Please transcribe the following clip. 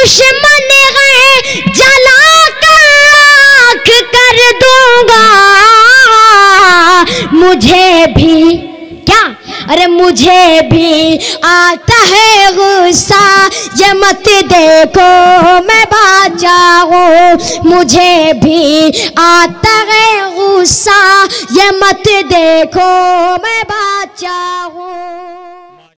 दुश्मन है, जला कर राख कर दूँगा। मुझे भी, क्या? अरे मुझे भी आता है गुस्सा, ये मत देखो, मैं बाजा हूँ। मुझे भी आता है गुस्सा, ये मत देखो, मैं बा